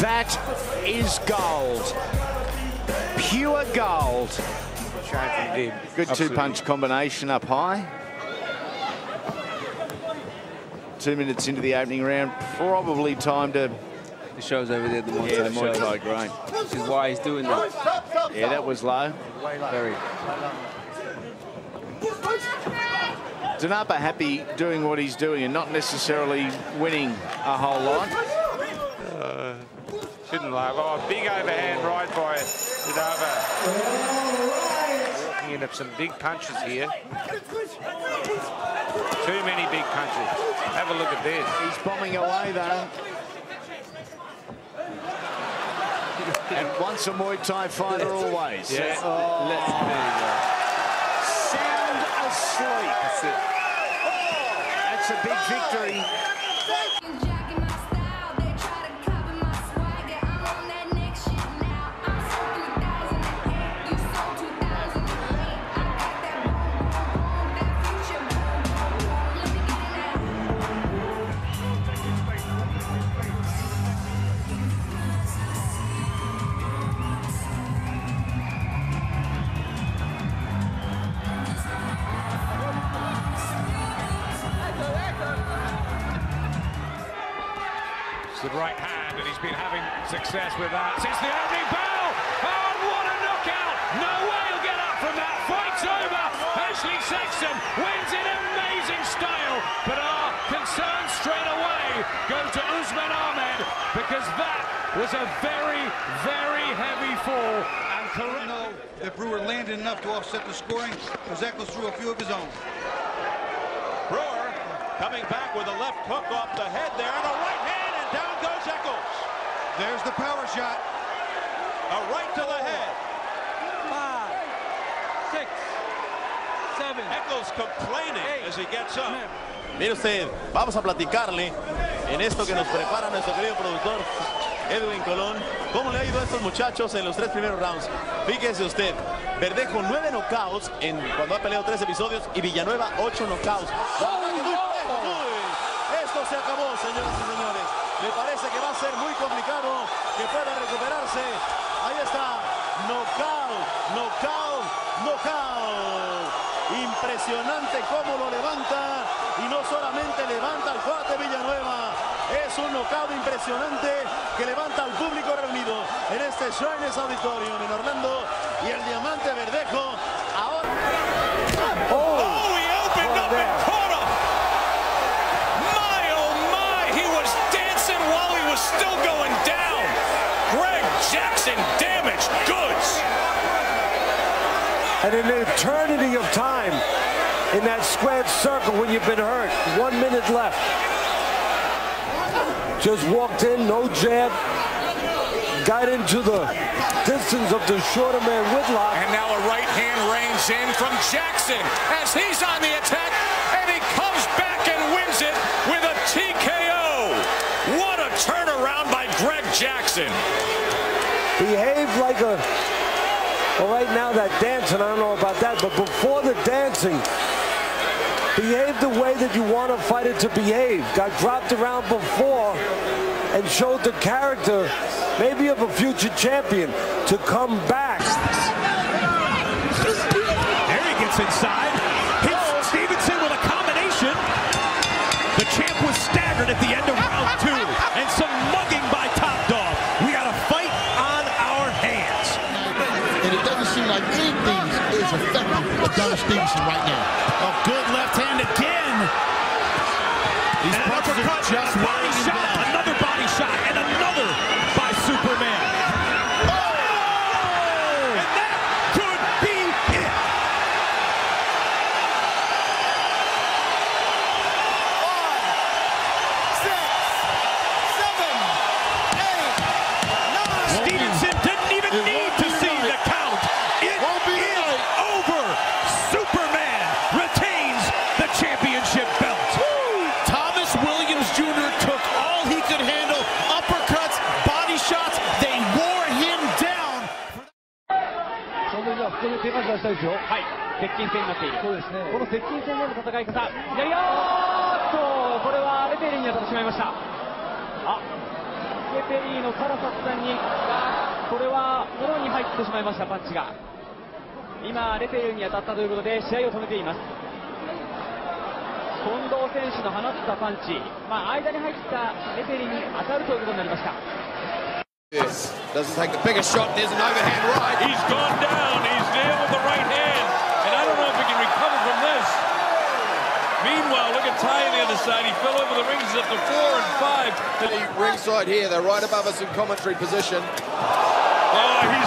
That is gold. Pure gold. Good two-punch combination up high. Two minutes into the opening round, probably time to... The show's over there, the Muay Yeah, Thai the Muay show. Thai, great. This is why he's doing that. Yeah, that was low. Very. Danapa happy doing what he's doing and not necessarily winning a whole lot. Uh, shouldn't laugh. Oh, big overhand right by Zadava. Walking into some big punches here. Too many big punches. Have a look at this. He's bombing away though. and once a Muay Thai fighter, always. Yeah. Oh, Let's, sound asleep. That's it. That's a big victory. It's the right hand, and he's been having success with that since the opening bell. And what a knockout! No way he'll get up from that. Fight's over. Ashley Sexton wins in amazing style, but our concerns straight away go to Usman Ahmed because that was a very, very heavy fall. And correct. know that Brewer landed enough to offset the scoring. because Eccles threw a few of his own. Brewer coming back with a left hook off the head there and a right hand and down goes Eccles. There's the power shot. A right to the head. Five, six, seven. Eccles complaining as he gets up. Mire usted, vamos a platicarle en esto que nos prepara nuestro querido productor Edwin Colón. ¿Cómo le ha ido a estos muchachos en los tres primeros rounds? Fíjese usted, Verdejo nueve knockouts en, cuando ha peleado tres episodios y Villanueva ocho knockouts. Uy, esto se acabó, señoras y señores. Me parece que va a muy complicado que pueda recuperarse. Ahí está, knockout, knockout, knockout. Impresionante cómo lo levanta y no solamente levanta al cuate Villanueva, es un knockout impresionante que levanta al público reunido en este Shriners Auditorium en Orlando y el diamante Verdejo going down. Greg Jackson damaged goods. and an eternity of time in that squared circle when you've been hurt. One minute left. Just walked in, no jab. Got into the distance of the shorter man Whitlock. And now a right hand reigns in from Jackson as he's on the attack and he comes back Jackson. Behave like a. Well, right now that dancing, I don't know about that, but before the dancing, behave the way that you want a fighter to behave. Got dropped around before and showed the character, maybe of a future champion, to come back. There he gets inside. Is affecting Adonis Stevenson right now. A good left hand again. These an punches are just weighing him shot, down. その時はここで手数出したいですよ。はい。接近戦になっている。そうですね。この接近戦での戦い方。左あーっと、これはレフェリーに当たってしまいました。あ、レフェリーのカラサスさんにあこれはもろに入ってしまいましたパンチが今レフェリーに当たったということで試合を止めています近藤選手の放ったパンチ、まあ、間に入ったレフェリーに当たるということになりました Yes. Doesn't take the biggest shot. There's an overhand right. He's gone down. He's there with the right hand. And I don't know if he can recover from this. Meanwhile, look at Ty on the other side. He fell over the rings at the four and five. Ringside here. They're right above us in commentary position. Oh, he's